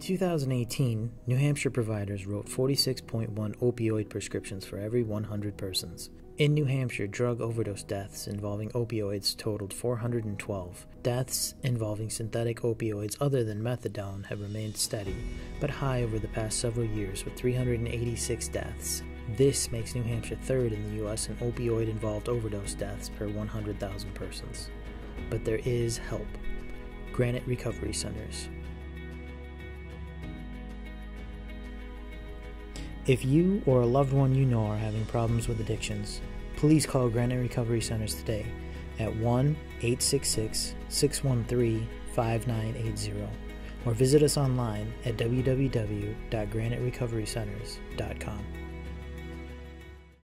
2018, New Hampshire providers wrote 46.1 opioid prescriptions for every 100 persons. In New Hampshire, drug overdose deaths involving opioids totaled 412. Deaths involving synthetic opioids other than methadone have remained steady, but high over the past several years with 386 deaths. This makes New Hampshire third in the U.S. in opioid involved overdose deaths per 100,000 persons. But there is help. Granite Recovery Centers. If you or a loved one you know are having problems with addictions, please call Granite Recovery Centers today at 1 866 613 5980 or visit us online at www.graniterecoverycenters.com.